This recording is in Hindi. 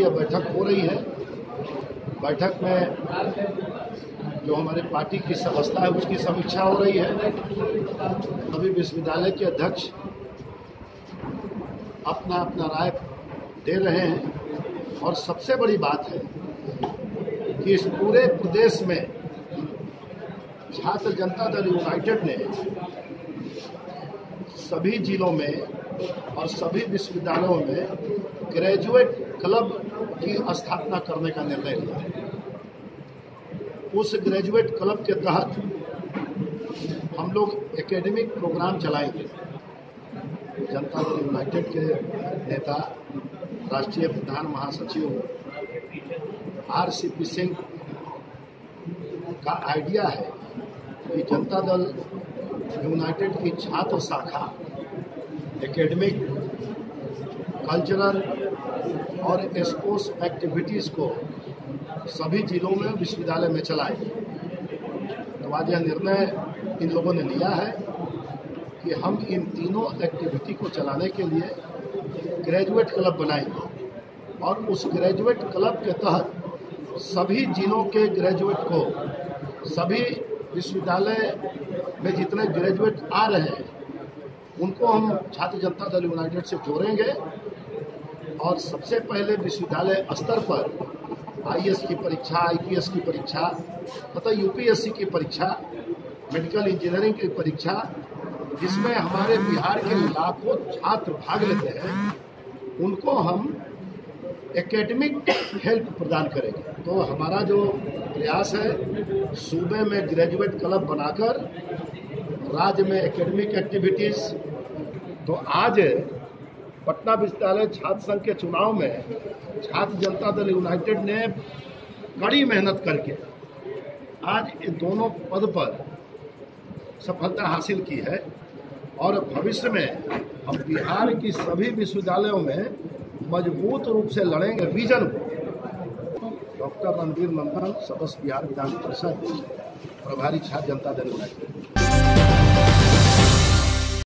सर्वदलीय बैठक हो रही है। बैठक में जो हमारे पार्टी की व्यवस्था है, उसकी समीक्षा हो रही है। अभी विश्वविद्यालय के अध्यक्ष अपना अपना राय दे रहे हैं। और सबसे बड़ी बात है कि इस पूरे प्रदेश में छात्र जनता दल यूनाइटेड ने सभी जिलों में और सभी विश्वविद्यालयों में ग्रेजुएट क्लब की स्थापना करने का निर्णय लिया। है उस ग्रेजुएट क्लब के तहत हम लोग एकेडमिक प्रोग्राम चलाएँगे जनता दल यूनाइटेड के नेता, राष्ट्रीय प्रधान महासचिव आर सी पी सिंह का आइडिया है कि जनता दल यूनाइटेड की छात्र शाखा, एकेडमिक, कल्चरल और स्पोर्ट्स एक्टिविटीज़ को सभी जिलों में, विश्वविद्यालय में चलाए। तो आज यह निर्णय इन लोगों ने लिया है कि हम इन तीनों एक्टिविटी को चलाने के लिए ग्रेजुएट क्लब बनाएँगे। और उस ग्रेजुएट क्लब के तहत सभी जिलों के ग्रेजुएट को, सभी विश्वविद्यालय में जितने ग्रेजुएट आ रहे हैं, उनको हम छात्र जनता दल यूनाइटेड से जोड़ेंगे। और सबसे पहले विश्वविद्यालय स्तर पर आईएएस की परीक्षा आईपीएस की परीक्षा, तथा यूपीएससी की परीक्षा, मेडिकल इंजीनियरिंग की परीक्षा, जिसमें हमारे बिहार के लाखों छात्र भाग लेते हैं, उनको हम एकेडमिक हेल्प प्रदान करेंगे। तो हमारा जो प्रयास है, सूबे में ग्रेजुएट क्लब बनाकर, राज्य में एकेडमिक एक्टिविटीज़ तो आज पटना विश्वविद्यालय छात्र संघ के चुनाव में छात्र जनता दल यूनाइटेड ने कड़ी मेहनत करके आज इन दोनों पद पर सफलता हासिल की है और भविष्य में हम बिहार की सभी विश्वविद्यालयों में मज़बूत रूप से लड़ेंगे। विजन को डॉक्टर रणवीर नंदन सदस्य बिहार विधान परिषद, प्रभारी छात्र जनता दल यूनाइटेड।